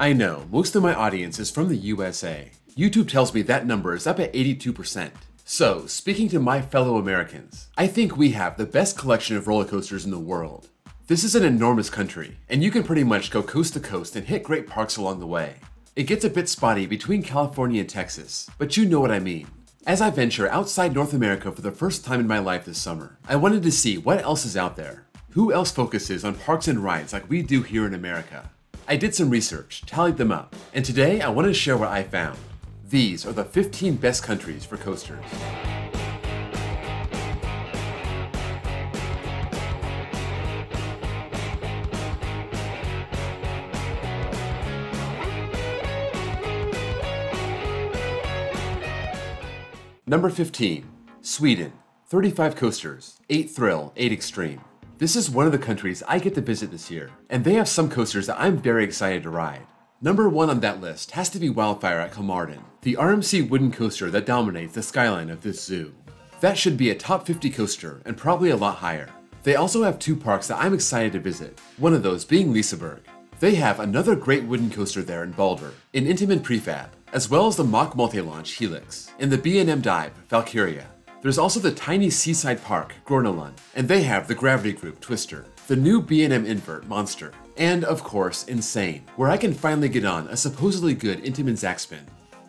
I know, most of my audience is from the USA. YouTube tells me that number is up at 82%. So, speaking to my fellow Americans, I think we have the best collection of roller coasters in the world. This is an enormous country, and you can pretty much go coast to coast and hit great parks along the way. It gets a bit spotty between California and Texas, but you know what I mean. As I venture outside North America for the first time in my life this summer, I wanted to see what else is out there. Who else focuses on parks and rides like we do here in America? I did some research, tallied them up, and today I want to share what I found. These are the 15 best countries for coasters. Number 15, Sweden. 35 coasters, 8 thrill, 8 extreme. This is one of the countries I get to visit this year, and they have some coasters that I'm very excited to ride. Number one on that list has to be Wildfire at Kolmården, the RMC wooden coaster that dominates the skyline of this zoo. That should be a top 50 coaster and probably a lot higher. They also have two parks that I'm excited to visit, one of those being Liseberg. They have another great wooden coaster there in Balder, an Intamin prefab, as well as the Mack multi-launch Helix, and the B&M dive Valkyria. There's also the tiny seaside park Gröna Lund, and they have the Gravity Group Twister, the new B&M invert Monster, and of course Insane, where I can finally get on a supposedly good Intamin ZacSpin.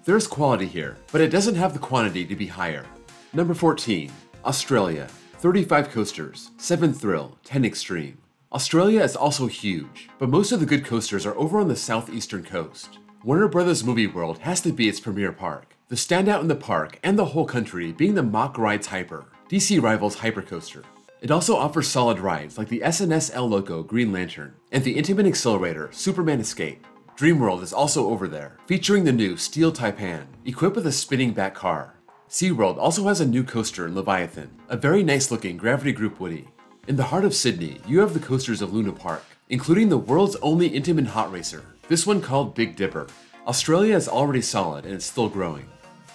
There's quality here, but it doesn't have the quantity to be higher. Number 14, Australia. 35 coasters, 7 thrill, 10 extreme. Australia is also huge, but most of the good coasters are over on the southeastern coast. Warner Brothers Movie World has to be its premier park. The standout in the park and the whole country being the Mack Rides Hyper, DC Rivals Hypercoaster. It also offers solid rides like the S&S El Loco Green Lantern and the Intamin Accelerator Superman Escape. Dreamworld is also over there, featuring the new Steel Taipan, equipped with a spinning back car. SeaWorld also has a new coaster in Leviathan, a very nice looking Gravity Group Woody. In the heart of Sydney, you have the coasters of Luna Park, including the world's only Intamin hot racer, this one called Big Dipper. Australia is already solid and it's still growing.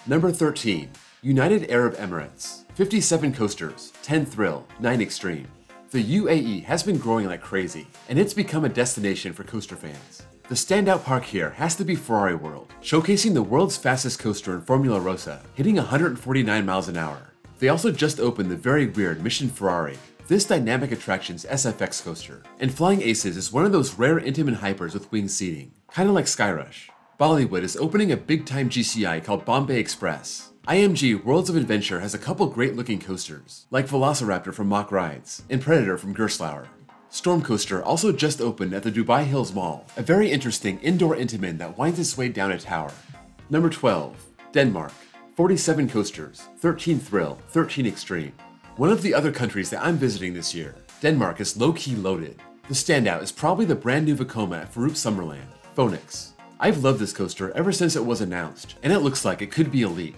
Number 13, United Arab Emirates. 57 coasters, 10 thrill, 9 extreme. The UAE has been growing like crazy, and it's become a destination for coaster fans. The standout park here has to be Ferrari World, showcasing the world's fastest coaster in Formula Rossa, hitting 149 miles an hour. They also just opened the very weird Mission Ferrari. This dynamic attraction's SFX coaster, and Flying Aces is one of those rare Intamin hypers with wing seating, kinda like Skyrush. Bollywood is opening a big time GCI called Bombay Express. IMG Worlds of Adventure has a couple great looking coasters, like Velociraptor from Mack Rides and Predator from Gerstlauer. Storm Coaster also just opened at the Dubai Hills Mall, a very interesting indoor Intamin that winds its way down a tower. Number 12, Denmark. 47 coasters, 13 thrill, 13 extreme. One of the other countries that I'm visiting this year, Denmark is low-key loaded. The standout is probably the brand new Vekoma at Fårup Sommerland, Phoenix. I've loved this coaster ever since it was announced, and it looks like it could be elite.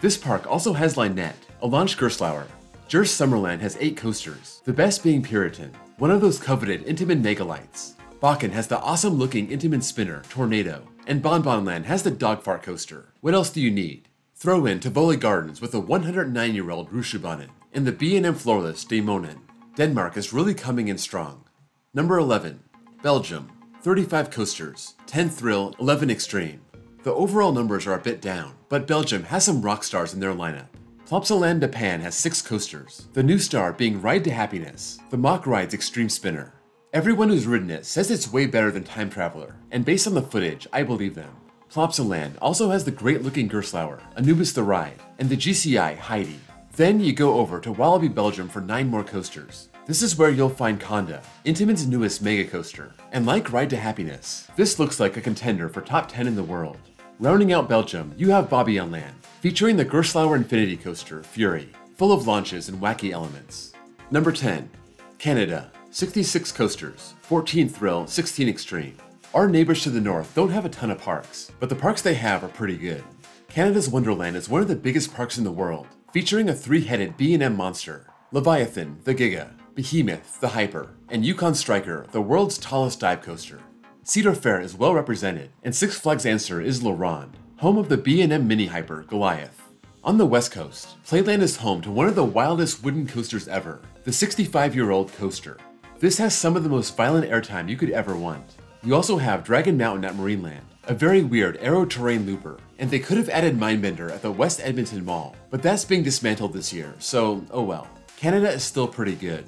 This park also has Lynet, a launch Gerstlauer. Djurs Sommerland has 8 coasters, the best being Piraten, one of those coveted Intamin Megalights. Bakken has the awesome looking Intamin Spinner, Tornado, and Bonbonland has the Dog Fart Coaster. What else do you need? Throw in Tivoli Gardens with the 109 year old Rutsjebanen and the B&M Floorless Daemonen. Denmark is really coming in strong. Number 11, Belgium. 35 coasters, 10 thrill, 11 extreme. The overall numbers are a bit down, but Belgium has some rock stars in their lineup. Plopsaland De Panne has 6 coasters, the new star being Ride to Happiness, the Mack Rides Extreme Spinner. Everyone who's ridden it says it's way better than Time Traveler, and based on the footage, I believe them. Plopsaland also has the great looking Gerstlauer, Anubis the Ride, and the GCI Heidi. Then you go over to Walibi Belgium for 9 more coasters, this is where you'll find Kondaa, Intamin's newest mega coaster. And like Ride to Happiness, this looks like a contender for top 10 in the world. Rounding out Belgium, you have Bobbejaanland, featuring the Gerstlauer Infinity Coaster, Fury, full of launches and wacky elements. Number 10, Canada, 66 coasters, 14 thrill, 16 extreme. Our neighbors to the north don't have a ton of parks, but the parks they have are pretty good. Canada's Wonderland is one of the biggest parks in the world, featuring a three-headed B&M monster, Leviathan, the Giga, Behemoth, the Hyper, and Yukon Striker, the world's tallest dive coaster. Cedar Fair is well represented, and Six Flags answer is La Ronde, home of the B&M Mini Hyper, Goliath. On the west coast, Playland is home to one of the wildest wooden coasters ever, the 65-year-old coaster. This has some of the most violent airtime you could ever want. You also have Dragon Mountain at Marineland, a very weird Arrow terrain looper, and they could have added Mindbender at the West Edmonton Mall, but that's being dismantled this year, so oh well. Canada is still pretty good.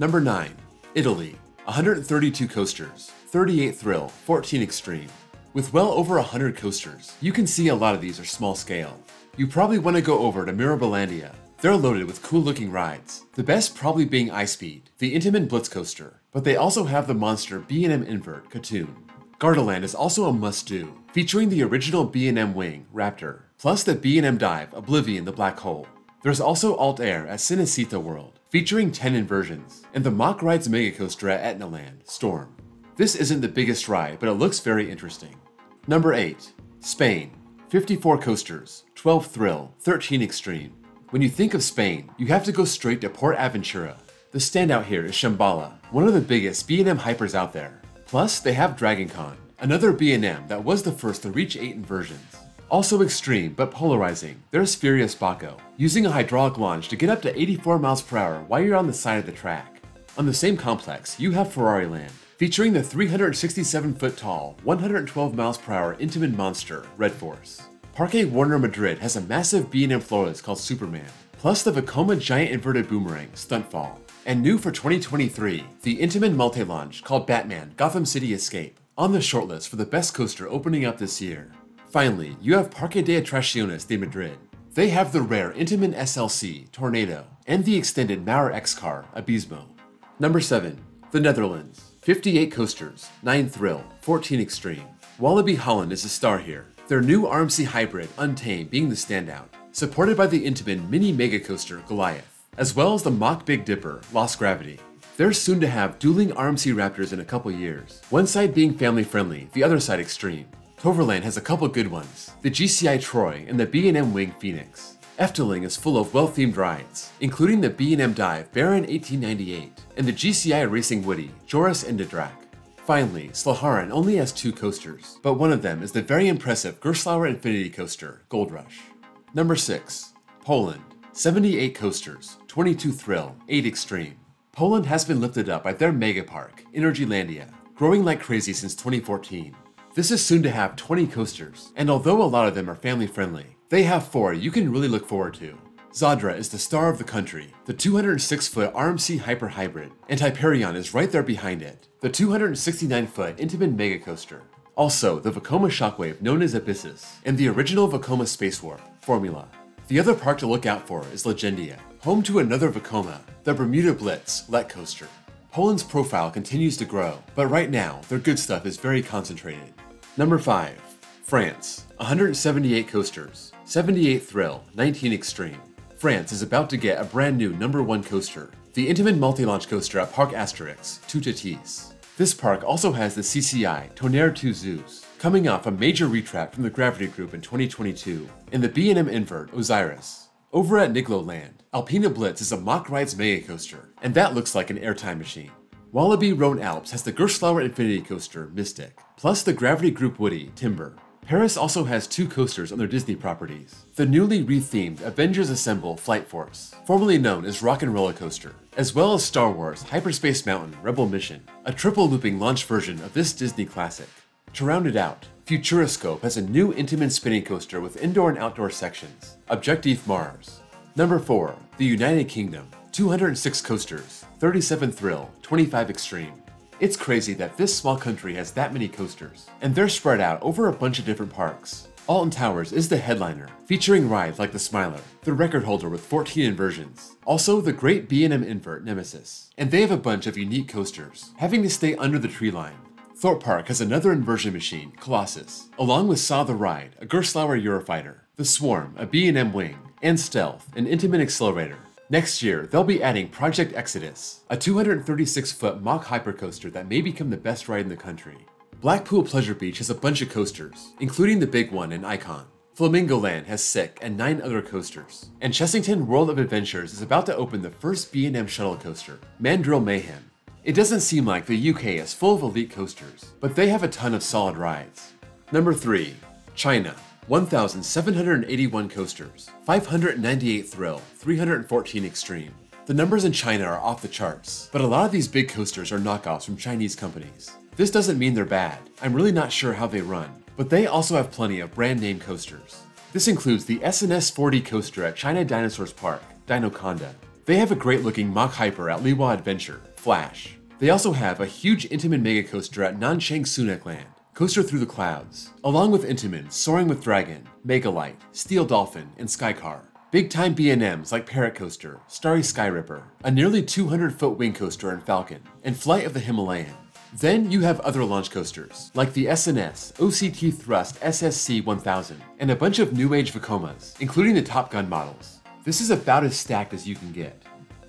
Number 9. Italy. 132 coasters, 38 thrill, 14 extreme. With well over 100 coasters, you can see a lot of these are small scale. You probably want to go over to Mirabilandia. They're loaded with cool looking rides, the best probably being iSpeed, the Intamin Blitz coaster, but they also have the monster B&M Invert, Katun. Gardaland is also a must-do, featuring the original B&M Wing, Raptor, plus the B&M Dive, Oblivion the Black Hole. There's also Altair at Cinecittà World, featuring 10 inversions, and the Mack Rides Mega Coaster at Etnaland, Storm. This isn't the biggest ride, but it looks very interesting. Number 8. Spain. 54 coasters, 12 thrill, 13 extreme. When you think of Spain, you have to go straight to Port Aventura. The standout here is Shambhala, one of the biggest B&M hypers out there. Plus, they have Dragon Khan, another B&M that was the first to reach 8 inversions. Also extreme, but polarizing, there's Furious Baco, using a hydraulic launch to get up to 84 miles per hour while you're on the side of the track. On the same complex, you have Ferrari Land, featuring the 367 foot tall, 112 miles per hour Intamin monster, Red Force. Parque Warner Madrid has a massive B&M Floorless called Superman, plus the Vekoma giant inverted boomerang, Stuntfall. And new for 2023, the Intamin multi-launch called Batman Gotham City Escape, on the shortlist for the best coaster opening up this year. Finally, you have Parque de Atracciones de Madrid. They have the rare Intamin SLC, Tornado, and the extended Maurer X car, Abismo. Number 7. The Netherlands. 58 coasters, 9 thrill, 14 extreme. Walibi Holland is a star here, their new RMC hybrid, Untamed, being the standout, supported by the Intamin mini mega coaster, Goliath, as well as the Mack Big Dipper, Lost Gravity. They're soon to have dueling RMC Raptors in a couple years, one side being family friendly, the other side extreme. Toverland has a couple good ones, the GCI Troy and the B&M Wing Phoenix. Efteling is full of well-themed rides, including the B&M Dive Baron 1898 and the GCI Racing Woody Joris en de Draak. Finally, Slagharen only has two coasters, but one of them is the very impressive Gerstlauer Infinity Coaster, Gold Rush. Number 6. Poland. 78 coasters, 22 thrill, 8 extreme. Poland has been lifted up by their mega park, Energylandia, growing like crazy since 2014. This is soon to have 20 coasters, and although a lot of them are family friendly, they have four you can really look forward to. Zadra is the star of the country, the 206 foot RMC Hyper Hybrid, and Hyperion is right there behind it, the 269 foot Intamin Mega Coaster. Also, the Vekoma Shockwave known as Abyssus, and the original Vekoma Space Warp, Formula. The other park to look out for is Legendia, home to another Vekoma, the Bermuda Blitz Let Coaster. Poland's profile continues to grow, but right now, their good stuff is very concentrated. Number 5. France. 178 coasters, 78 thrill, 19 extreme. France is about to get a brand new number 1 coaster, the Intamin multi-launch coaster at Parc Asterix, Toutatis. This park also has the GCI Tonnerre de Zeus, coming off a major retrack from the Gravity Group in 2022, and the B&M Invert Osiris. Over at Nigloland, Alpina Blitz is a Mack Rides mega coaster, and that looks like an airtime machine. Walibi Rhône-Alpes has the Gerstlauer Infinity Coaster, Mystic, plus the Gravity Group Woody, Timber. Paris also has two coasters on their Disney properties. The newly rethemed Avengers Assemble Flight Force, formerly known as Rock and Roller Coaster, as well as Star Wars Hyperspace Mountain Rebel Mission, a triple looping launch version of this Disney classic. To round it out, Futuroscope has a new Intamin spinning coaster with indoor and outdoor sections, Objectif Mars. Number 4. The United Kingdom. 206 coasters, 37 thrill, 25 extreme. It's crazy that this small country has that many coasters, and they're spread out over a bunch of different parks. Alton Towers is the headliner, featuring rides like the Smiler, the record holder with 14 inversions, also the great B&M Invert Nemesis, and they have a bunch of unique coasters, having to stay under the tree line, Thorpe Park has another inversion machine, Colossus, along with Saw the Ride, a Gerstlauer Eurofighter, The Swarm, a B&M Wing, and Stealth, an Intamin Accelerator. Next year, they'll be adding Project Exodus, a 236-foot Mack hypercoaster that may become the best ride in the country. Blackpool Pleasure Beach has a bunch of coasters, including the big one and Icon. Flamingo Land has Sik and nine other coasters. And Chessington World of Adventures is about to open the first B&M shuttle coaster, Mandrill Mayhem, it doesn't seem like the UK is full of elite coasters, but they have a ton of solid rides. Number 3. China. 1,781 coasters, 598 thrill, 314 extreme. The numbers in China are off the charts, but a lot of these big coasters are knockoffs from Chinese companies. This doesn't mean they're bad, I'm really not sure how they run, but they also have plenty of brand name coasters. This includes the S&S 4D coaster at China Dinosaurs Park, Dinoconda. They have a great looking Mack Hyper at Lewa Adventure, Flash. They also have a huge Intamin Mega Coaster at Nanchang Sunac Land, Coaster Through the Clouds, along with Intamin, Soaring with Dragon, Megalight, Steel Dolphin, and Skycar. Big time B&Ms like Parrot Coaster, Starry Sky Ripper, a nearly 200 foot wing coaster in Falcon, and Flight of the Himalayan. Then you have other launch coasters, like the S&S OCT Thrust SSC 1000, and a bunch of new age Vekomas, including the Top Gun models. This is about as stacked as you can get.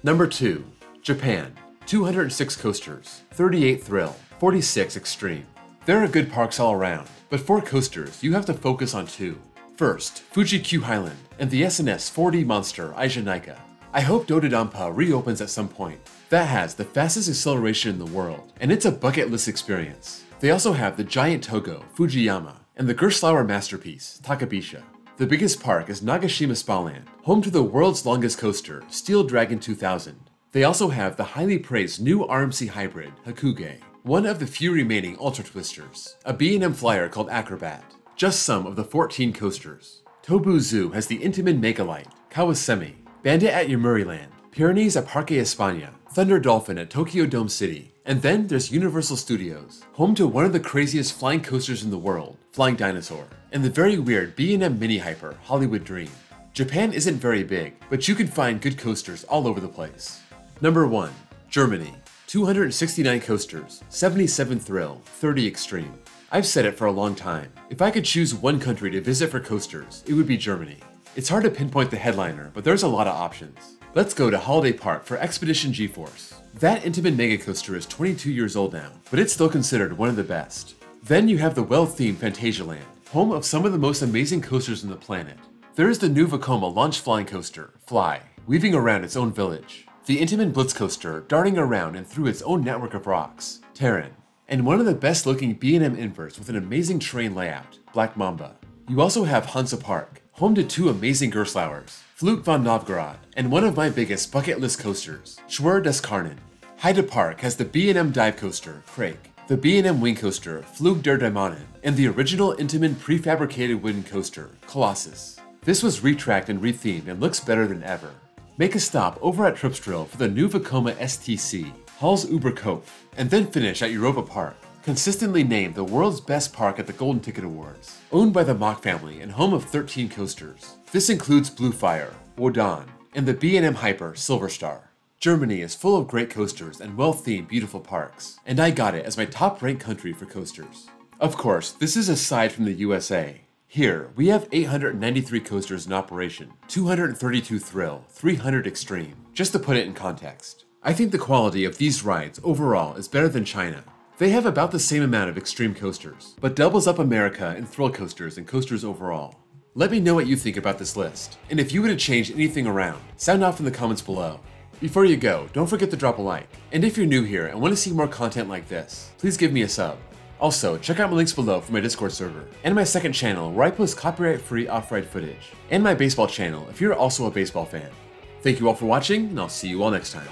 Number 2. Japan. 206 coasters, 38 thrill, 46 extreme. There are good parks all around, but for coasters, you have to focus on two. First, Fuji Q Highland and the S&S 4D monster Eejanaika. I hope Do-Dodonpa reopens at some point. That has the fastest acceleration in the world, and it's a bucket list experience. They also have the giant Togo, Fujiyama, and the Gerstlauer masterpiece, Takabisha. The biggest park is Nagashima Spaland, home to the world's longest coaster, Steel Dragon 2000. They also have the highly praised new RMC hybrid, Hakugei, one of the few remaining Ultra Twisters, a B&M flyer called Acrobat, just some of the 14 coasters. Tobu Zoo has the Intamin Megalite, Kawasemi, Bandit at Yomiuriland, Pyrenees at Parque España, Thunder Dolphin at Tokyo Dome City, and then there's Universal Studios, home to one of the craziest flying coasters in the world, Flying Dinosaur, and the very weird B&M Mini Hyper, Hollywood Dream. Japan isn't very big, but you can find good coasters all over the place. Number 1. Germany. 269 coasters, 77 thrill, 30 extreme. I've said it for a long time. If I could choose one country to visit for coasters, it would be Germany. It's hard to pinpoint the headliner, but there's a lot of options. Let's go to Holiday Park for Expedition G-Force. That Intamin Mega Coaster is 22 years old now, but it's still considered one of the best. Then you have the well-themed Phantasialand, home of some of the most amazing coasters on the planet. There is the new Vekoma launch flying coaster, Fly, weaving around its own village. The Intamin Blitz coaster darting around and through its own network of rocks, Taron, and one of the best looking B&M inverts with an amazing terrain layout, Black Mamba. You also have Hansa Park, home to two amazing Gerstlauers, Fluch von Novgorod, and one of my biggest bucket list coasters, Schwur des Kärnan. Heide Park has the B&M dive coaster, Krake, the B&M wing coaster, Flug der Dämonen, and the original Intamin prefabricated wooden coaster, Colossus. This was retracked and rethemed and looks better than ever. Make a stop over at Tripsdrill for the new Vekoma STC, Hals über Kopf, and then finish at Europa Park, consistently named the world's best park at the Golden Ticket Awards. Owned by the Mack family and home of 13 coasters. This includes Blue Fire, Wodan, and the B&M Hyper Silver Star. Germany is full of great coasters and well-themed beautiful parks, and I got it as my top-ranked country for coasters. Of course, this is aside from the USA. Here, we have 893 coasters in operation, 232 thrill, 300 extreme, just to put it in context. I think the quality of these rides overall is better than China. They have about the same amount of extreme coasters, but doubles up America in thrill coasters and coasters overall. Let me know what you think about this list, and if you would have changed anything around, sound off in the comments below. Before you go, don't forget to drop a like, and if you're new here and want to see more content like this, please give me a sub. Also, check out my links below for my Discord server, and my second channel where I post copyright-free off-ride footage, and my baseball channel if you're also a baseball fan. Thank you all for watching, and I'll see you all next time.